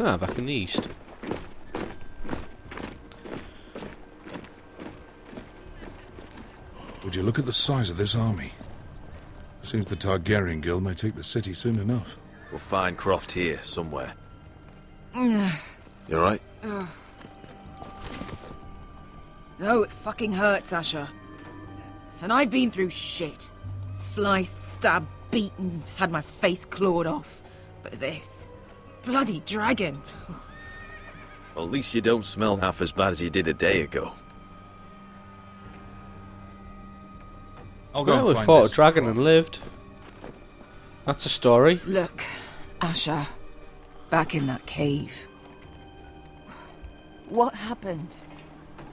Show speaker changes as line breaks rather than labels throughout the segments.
Ah, back in the east.
Would you look at the size of this army? Seems the Targaryen Guild may take the city soon enough.
We'll find Croft here, somewhere. you alright?
No, it fucking hurts, Asher. And I've been through shit. Sliced, stabbed, beaten, had my face clawed off. But this... Bloody dragon.
Well, at least you don't smell half as bad as you did a day ago.
I'll go
Well,
and
we
find
fought
this
a dragon
Croft.
and lived. That's a story.
Look, Asher, Back in that cave. What happened?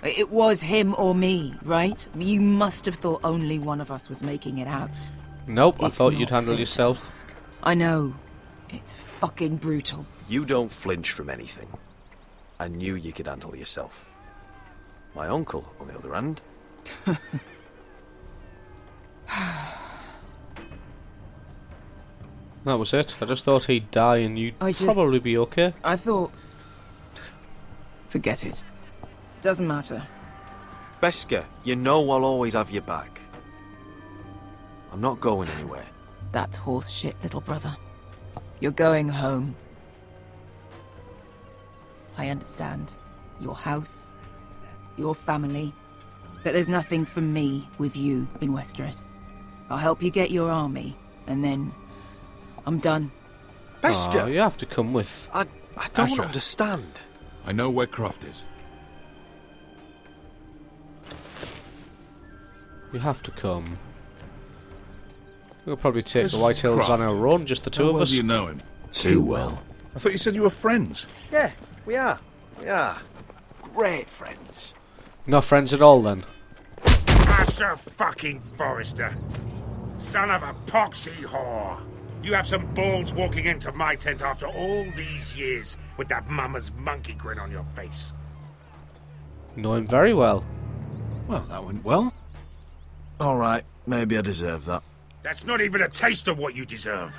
It was him or me, right? You must have thought only one of us was making it out.
Nope, I thought you'd handle yourself.
ask. I know. It's fucking brutal.
You don't flinch from anything. I knew you could handle yourself. My uncle, on the other hand,
That was it. I just thought he'd die and you'd
I just-
probably be okay.
I thought. Forget it. Doesn't matter.
Beskha, you know I'll always have your back. I'm not going anywhere.
That's horse shit, little brother. You're going home. I understand. Your house, your family. But there's nothing for me with you in Westeros. I'll help you get your army, and then I'm done.
Beskha!
Oh, you have to come with.
I, I don't
Asher.
understand.
I know where Croft is.
You have to come. We'll probably take
This
the Whitehills on our own, just the two
How
of
well
us.
do you know him?
Too well.
I thought you said you were friends.
Yeah, we are. We are. Great friends.
No friends at all then.
Ah, Asher fucking Forrester. Son of a poxy whore. You have some balls walking into my tent after all these years with that mama's monkey grin on your face.
Know him very well.
Well, that went well.
Alright, maybe I deserve that.
That's not even a taste of what you deserve.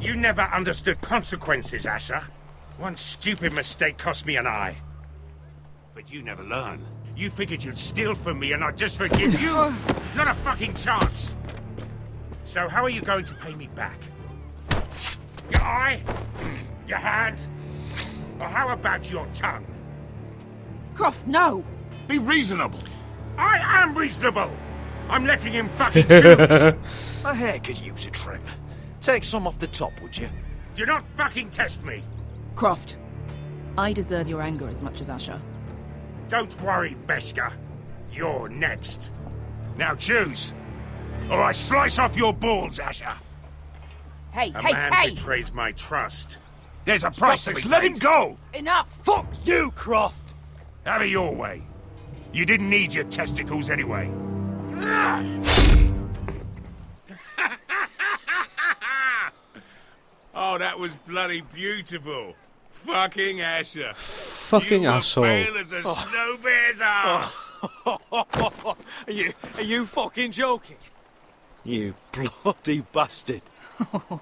You never understood consequences, Asher. One stupid mistake cost me an eye. But you never learn. You figured you'd steal from me and I'd just forgive you? Not a fucking chance. So how are you going to pay me back? Your eye? Your hand? Or how about your tongue?
Croft, no!
Be reasonable.
I am reasonable! I'm letting him fucking choose!
My hair could use a trim. Take some off the top, would you?
Do not fucking test me!
Croft, I deserve your anger as much as Asher.
Don't worry, Beskha. You're next. Now choose. Or I slice off your balls, Asher.
Hey,
A
hey,
man
hey!
betrays my trust. There's a price to be
Let
paid.
him go.
Enough!
Fuck you, Croft!
Have it your way. You didn't need your testicles anyway. oh, that was bloody beautiful. Fucking Asher.
Fucking
you were
asshole.
pale as a oh. snow bear's oh. ass.
are you are you fucking joking? You bloody bastard.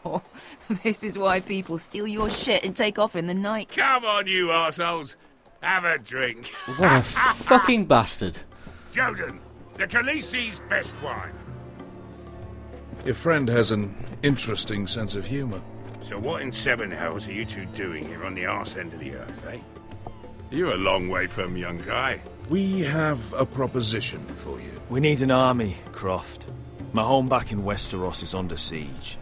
this is why people steal your shit and take off in the night.
Come on, you assholes. Have a drink.
What a fucking bastard.
Joden, the Khaleesi's best wine.
Your friend has an interesting sense of humour.
So what in seven hells are you two doing here on the arse end of the earth, eh? You're a long way from young guy.
We have a proposition for you.
We need an army, Croft. My home back in Westeros is under siege.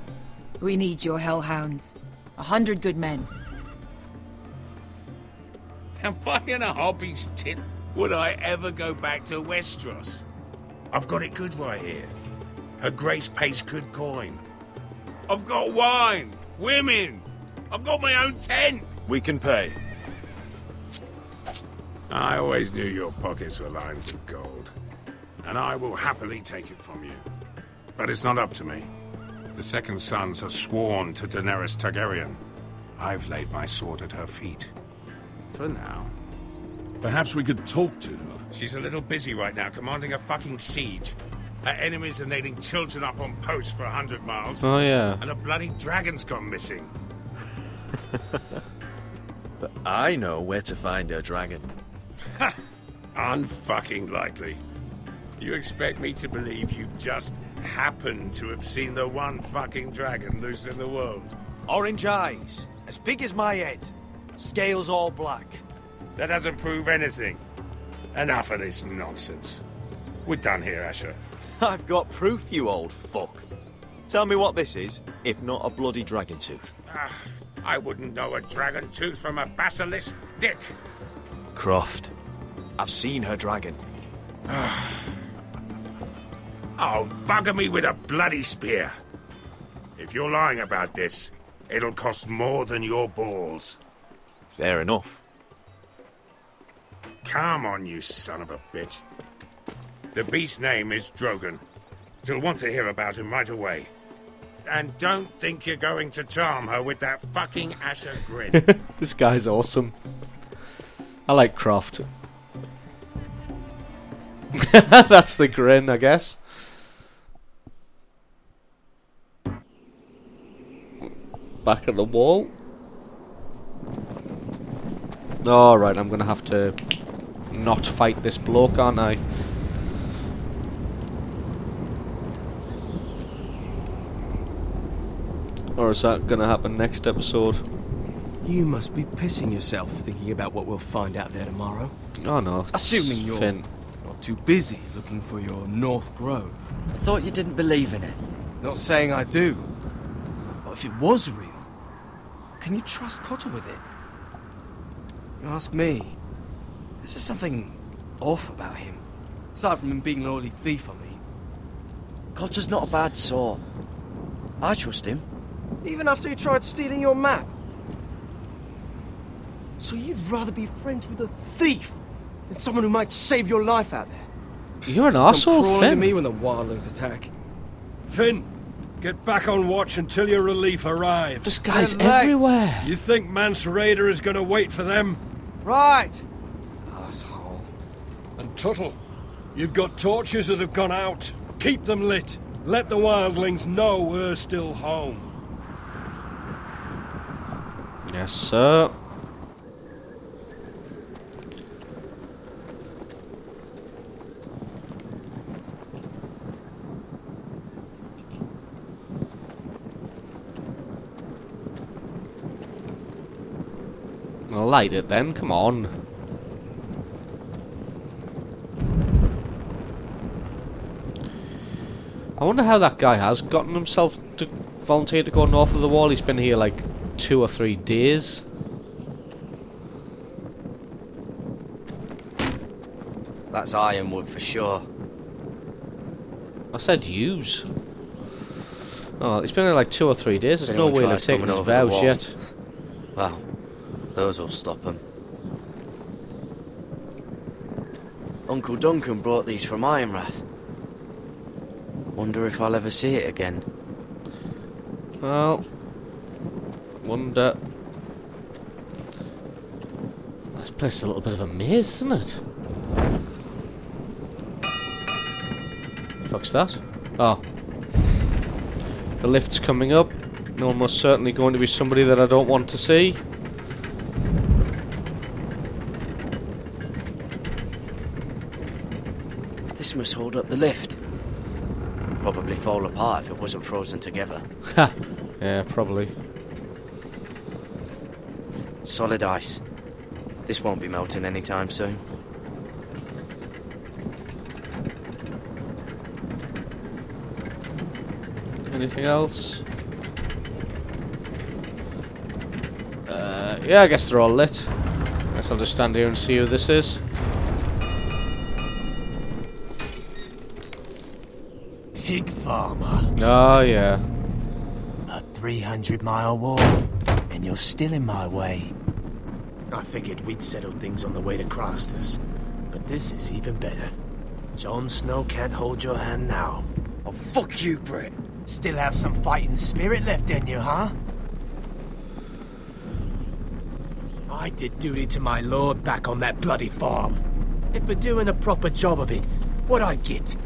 We need your hellhounds. A hundred good men.
Am I in a hobby's tit? Would I ever go back to Westeros? I've got it good right here. Her Grace pays good coin. I've got wine, women. I've got my own tent.
We can pay.
I always knew your pockets were lined with gold, and I will happily take it from you. But it's not up to me. The Second Sons are sworn to Daenerys Targaryen. I've laid my sword at her feet. For now.
Perhaps we could talk to her.
She's a little busy right now, commanding a fucking siege. Her enemies are nailing children up on posts for a hundred miles,
Oh, yeah.
and a bloody dragon's gone missing.
But I know where to find her dragon.
Unfucking likely. You expect me to believe you've just happened to have seen the one fucking dragon loose in the world?
Orange eyes, as big as my head. Scales all black.
That doesn't prove anything. Enough of this nonsense. We're done here, Asher.
I've got proof, you old fuck. Tell me what this is, if not a bloody dragon tooth.
Ah, I wouldn't know a dragon tooth from a basilisk dick.
Croft. I've seen her dragon.
Oh, bugger me with a bloody spear. If you're lying about this, it'll cost more than your balls.
Fair enough.
Come on, you son of a bitch. The beast's name is Drogon. She'll want to hear about him right away. And don't think you're going to charm her with that fucking Asher grin.
This guy's awesome. I like Croft. That's the grin, I guess. Back at the wall. Alright, I'm gonna have to not fight this bloke, aren't I? Or is that gonna happen next episode?
You must be pissing yourself thinking about what we'll find out there tomorrow.
Oh no.
Assuming you're
Finn.
not too busy looking for your North Grove.
I thought you didn't believe in it.
Not saying I do. But if it was real, can you trust Cotter with it? You ask me. There's just something off about him. Aside from him being an early thief, I mean.
Cotter's not a bad sort. I trust him.
Even after he tried stealing your map. So you'd rather be friends with a thief than someone who might save your life out there?
You're an
Come
arsehole,
crawling
Finn.
to me when the wildlings attack.
Finn, get back on watch until your relief arrives.
This guy's
They're
everywhere.
You think Mance Rayder is going to wait for them?
Right.
Tuttle, you've got torches that have gone out. Keep them lit. Let the wildlings know we're still home.
Yes, sir. Light it then, come on. Wonder how that guy has gotten himself to volunteer to go north of the wall. He's been here like two or three days.
That's ironwood for sure.
I said use. Oh, it's been here like two or three days. There's no way of taking
coming
his vows yet.
Well, those will stop him. Uncle Duncan brought these from Ironrath. Wonder if I'll ever see it again.
Well, wonder. This place is a little bit of a maze, isn't it? Fuck's that? Oh. The lift's coming up. And almost certainly going to be somebody that I don't want to see.
This must hold up the lift. Probably fall apart if it wasn't frozen together.
Ha! Yeah, probably.
Solid ice. This won't be melting anytime soon.
Anything else? Uh, yeah, I guess they're all lit. Guess I'll just stand here and see who this is.
Farmer.
Oh, yeah.
A 300 mile walk, and you're still in my way. I figured we'd settled things on the way to Crastus, but this is even better. Jon Snow can't hold your hand now. Oh, fuck you, Britt. Still have some fighting spirit left in you, huh? I did duty to my lord back on that bloody farm. If And for doing a proper job of it, what I get?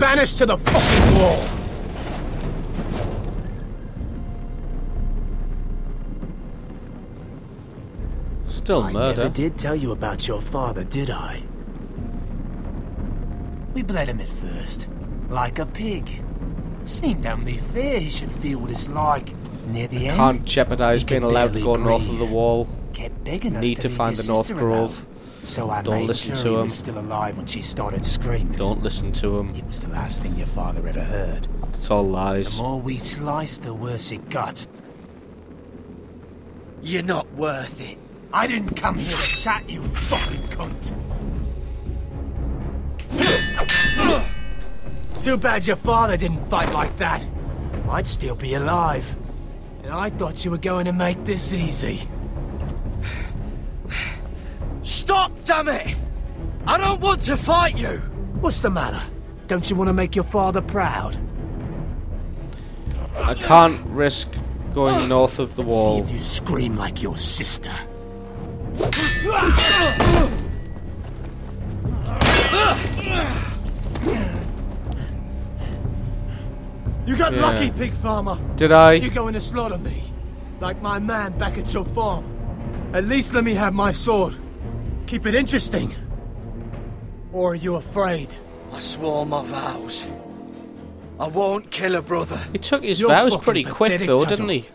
Banished to the fucking wall!
Still
I
murder.
never did tell you about your father, did I? We bled him at first, like a pig. Seemed only fair he should feel what it's like near the end.
Can't jeopardize being allowed to
barely
go north of the wall.
Kept begging us
Need
to,
to find the North
sister
Grove.
So I
Don't listen
sure
to him.
was still alive when she started screaming.
Don't listen to him.
It was the last thing your father ever heard.
It's all lies.
The more we sliced, the worse it got.
You're not worth it.
I didn't come here to chat, you fucking cunt. Too bad your father didn't fight like that. I'd still be alive. And I thought you were going to make this easy.
Stop, damn it! I don't want to fight you!
What's the matter? Don't you want to make your father proud?
I can't risk going north of the
Let's
wall.
See if you scream like your sister. You got
Yeah.
lucky, pig farmer.
Did I?
You're going to slaughter me, like my man back at your farm. At least let me have my sword. Keep it interesting. Or are you afraid?
I swore my vows. I won't kill a brother.
He took his
You're
vows pretty quick though,
Tuttle.
didn't he?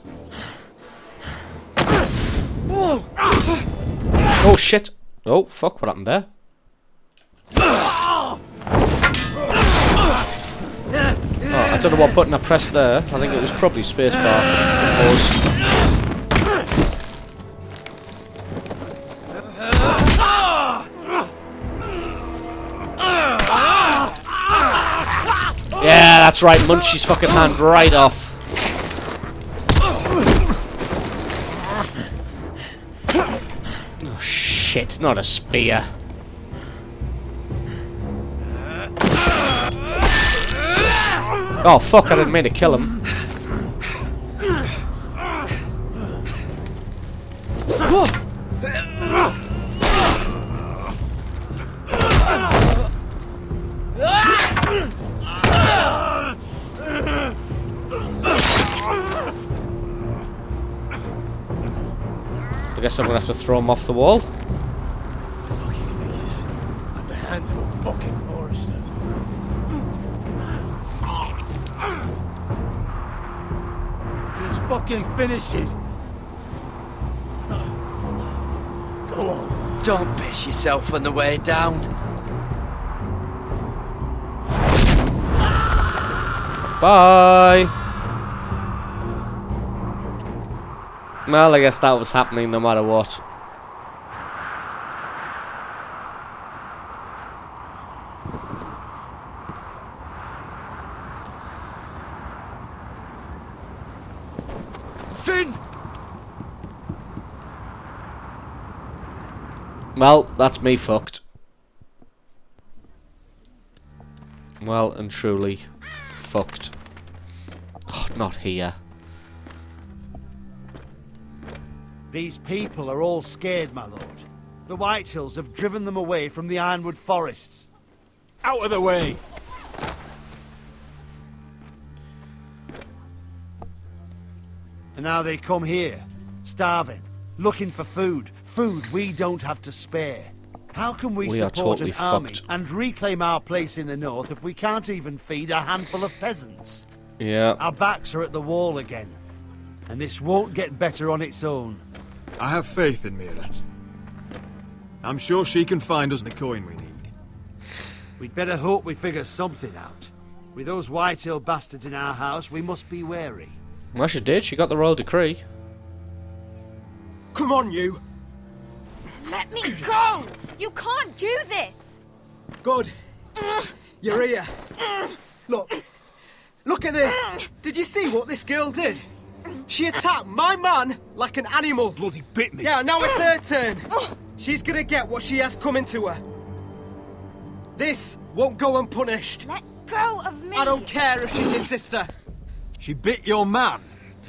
Oh shit! Oh fuck! What happened there? Oh, I don't know what button I pressed there. I think it was probably spacebar. That's right. Munch his fucking hand right off. Oh shit! Not a spear. Oh fuck! I didn't mean to kill him. Have to throw him off the wall.
Fucking figures. At the hands of a fucking Forrester. Let's fucking finish it. Go on.
Don't piss yourself on the way down.
Bye. Well, I guess that was happening no matter what.
Finn!
Well, that's me fucked. Well and truly fucked. Oh, not here.
These people are all scared, my lord. The Whitehills have driven them away from the Ironwood forests. Out of the way! And now they come here, starving, looking for food. Food we don't have to spare. How can we,
We
support
totally
an army
fucked.
and reclaim our place in the north if we can't even feed a handful of peasants?
Yeah.
Our backs are at the wall again. And this won't get better on its own.
I have faith in Mira. I'm sure she can find us the coin we need.
We'd better hope we figure something out. With those Whitehill bastards in our house, we must be wary.
Well, she did. She got the royal decree.
Come on, you.
Let me go! You can't do this!
Good. You're here. Look. Look at this. Did you see what this girl did? She attacked my man like an animal.
Bloody bit me.
Yeah, now it's her turn. She's gonna get what she has coming to her. This won't go unpunished.
Let go of me!
I don't care if she's your sister.
She bit your man.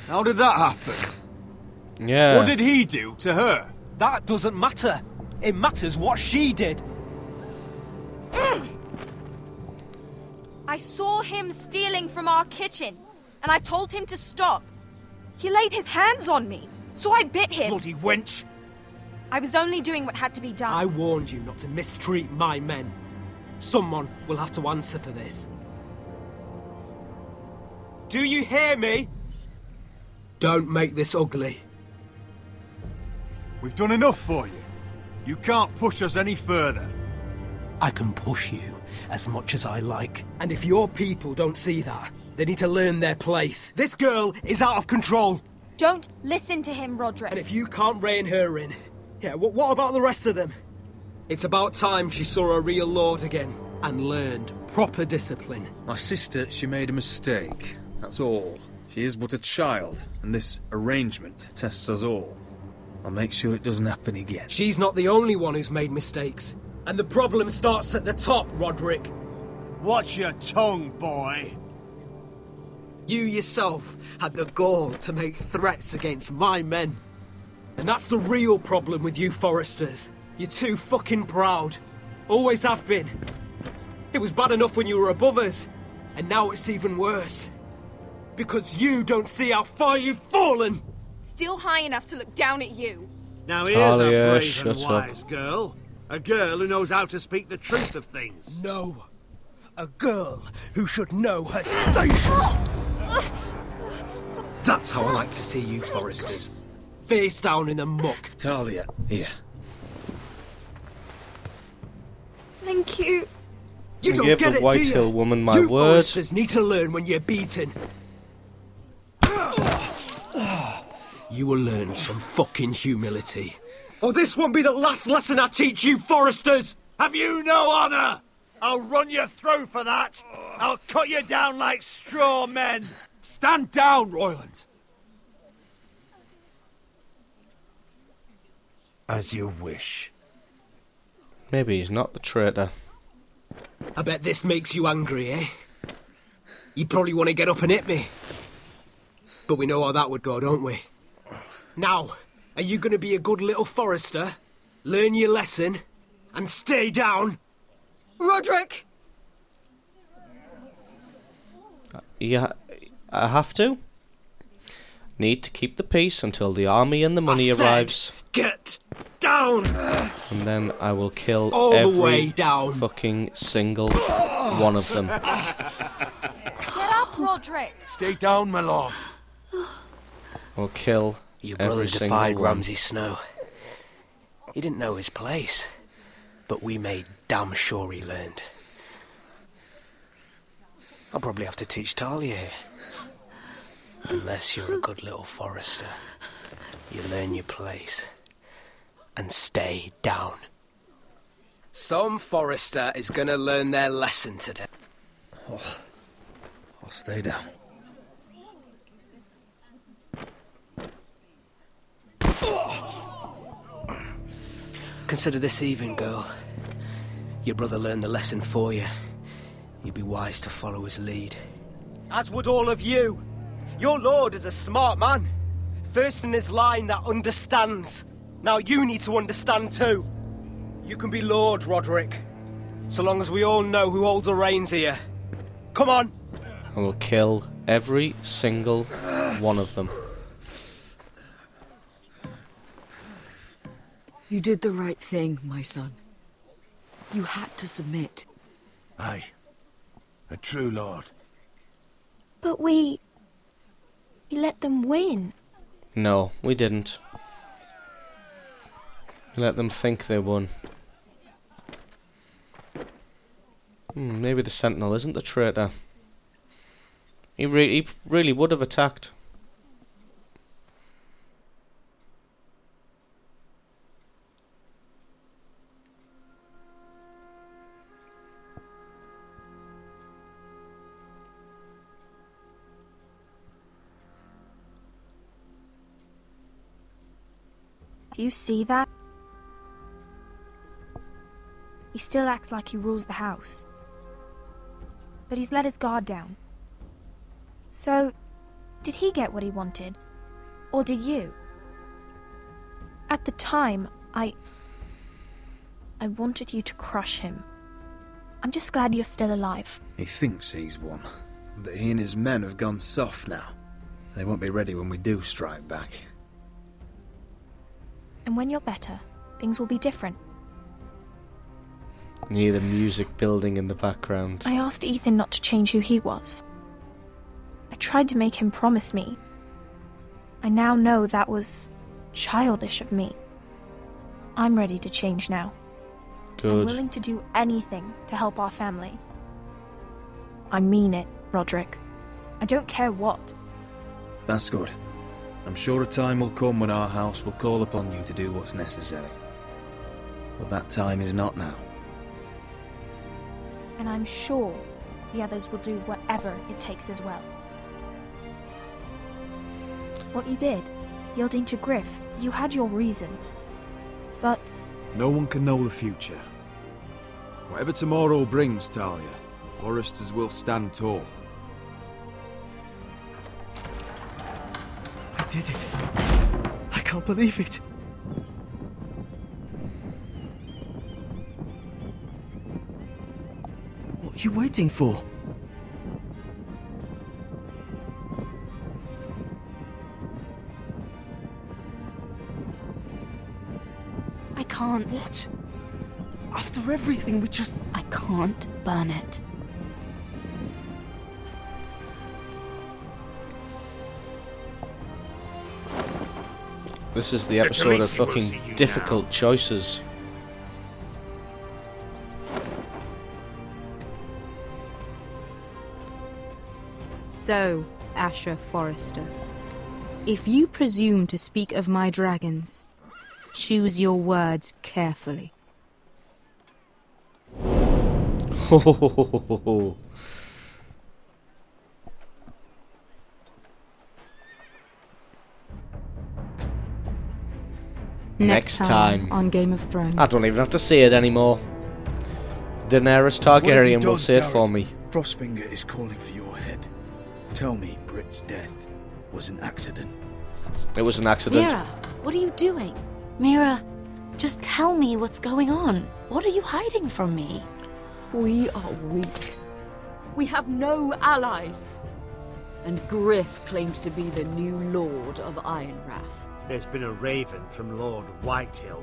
How did that happen?
Yeah.
What did he do to her?
That doesn't matter. It matters what she did. Mm.
I saw him stealing from our kitchen, and I told him to stop. He laid his hands on me, so I bit him.
Bloody wench!
I was only doing what had to be done.
I warned you not to mistreat my men. Someone will have to answer for this. Do you hear me? Don't make this ugly.
We've done enough for you. You can't push us any further.
I can push you as much as I like. And if your people don't see that, they need to learn their place. This girl is out of control.
Don't listen to him, Rodrik.
And if you can't rein her in, yeah, wh- what about the rest of them? It's about time she saw a real lord again and learned proper discipline.
My sister, she made a mistake. That's all. She is but a child, and this arrangement tests us all. I'll make sure it doesn't happen again.
She's not the only one who's made mistakes. And the problem starts at the top, Rodrik.
Watch your tongue, boy.
You yourself had the gall to make threats against my men. And that's the real problem with you Forresters. You're too fucking proud. Always have been. It was bad enough when you were above us, and now it's even worse. Because you don't see how far you've fallen!
Still high enough to look down at you.
Now here's
Talia,
a brave
shut
and
up.
wise girl. A girl who knows how to speak the truth of things.
No. A girl who should know her station! That's how I like to see you, Forresters. Face down in the muck.
Talia, here.
Thank you.
You
I
don't
gave
get
the
it,
White
do you?
Hill woman my
you
word.
Forresters need to learn when you're beaten. You will learn some fucking humility. Or this won't be the last lesson I teach you, Forresters!
Have you no honour? I'll run you through for that. I'll cut you down like straw men.
Stand down, Royland!
As you wish.
Maybe he's not the traitor.
I bet this makes you angry, eh? You probably want to get up and hit me. But we know how that would go, don't we? Now, are you going to be a good little Forrester, learn your lesson, and stay down?
Rodrik!
Uh, yeah, I have to. Need to keep the peace until the army and the money
I said,
arrives,
Get down!
and then I will kill
All the
every
way down.
fucking single one of them.
Get up, Rodrik!
Stay down, my lord.
I'll kill
Your brother
every single
defied. Ramsay Snow. He didn't know his place, but we made damn sure he learned. I'll probably have to teach Talia here. Unless you're a good little Forrester. You learn your place and stay down.
Some Forrester is going to learn their lesson today.
Oh, I'll stay down.
Consider this even, girl. Your brother learned the lesson for you. You'd be wise to follow his lead.
As would all of you. Your lord is a smart man. First in his line that understands. Now you need to understand too. You can be Lord, Rodrik. So long as we all know who holds the reins here. Come on!
I will kill every single one of them.
You did the right thing, my son. You had to submit.
Aye. A true lord.
But we. We let them win.
No, we didn't. We let them think they won. Hmm, maybe the Sentinel isn't the traitor. He, re- he really would have attacked.
Do you see that? He still acts like he rules the house. But he's let his guard down. So, did he get what he wanted? Or did you? At the time, I. I wanted you to crush him. I'm just glad you're still alive.
He thinks he's won, but he and his men have gone soft now. They won't be ready when we do strike back.
And when you're better, things will be different.
Near the music building in the background.
I asked Ethan not to change who he was. I tried to make him promise me. I now know that was childish of me. I'm ready to change now.
Good.
I'm willing to do anything to help our family. I mean it, Rodrik. I don't care what.
That's good. I'm sure a time will come when our house will call upon you to do what's necessary. But that time is not now.
And I'm sure the others will do whatever it takes as well. What you did, yielding to Gryff, you had your reasons. But
No one can know the future. Whatever tomorrow brings, Talia, the Forresters will stand tall.
Did it. I can't believe it. What are you waiting for?
I can't.
What? After everything we just.
I can't burn it.
This is the
The
episode of
Khaleesi will see
fucking
you
difficult choices.
So, Asher Forrester, if you presume to speak of my dragons, choose your words carefully.
Next time.
on Game of Thrones.
I don't even have to say it anymore. Daenerys Targaryen will
does,
say it for me.
Frostfinger is calling for your head. Tell me Britt's death was an accident.
It was an accident.
Mira, what are you doing? Mira, just tell me what's going on. What are you hiding from me?
We are weak. We have no allies. And Gryff claims to be the new Lord of Ironrath.
There's been a raven from Lord Whitehill.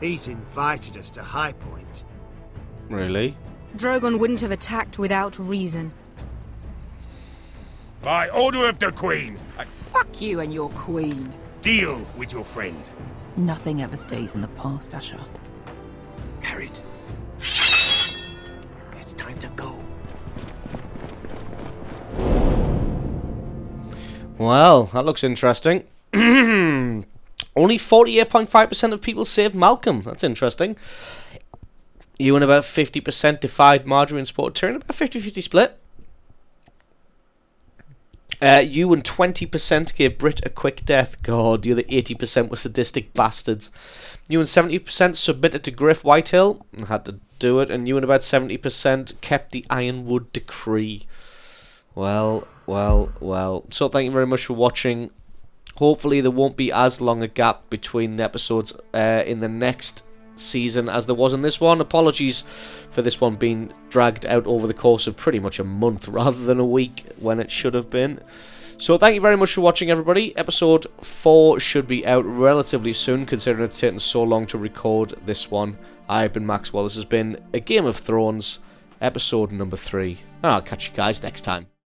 He's invited us to High Point.
Really?
Drogon wouldn't have attacked without reason.
By order of the Queen, I
Fuck you and your queen.
deal with your friend.
Nothing ever stays in the past, Asher.
Carried. It's time to go.
Well, that looks interesting. Only 48.5% of people saved Malcolm. That's interesting. You and about 50% defied Margaery and Sport Turn. About 50 50 split. Uh, you and 20% gave Britt a quick death. God, the other 80% were sadistic bastards. You and 70% submitted to Gryff Whitehill and had to do it. And you and about 70% kept the Ironwood Decree. Well, well, well. So thank you very much for watching. Hopefully there won't be as long a gap between the episodes uh, in the next season as there was in this one. Apologies for this one being dragged out over the course of pretty much a month rather than a week when it should have been. So thank you very much for watching everybody. Episode 4 should be out relatively soon considering it's taken so long to record this one. I've been Maxwell. This has been a Game of Thrones episode number 3. And I'll catch you guys next time.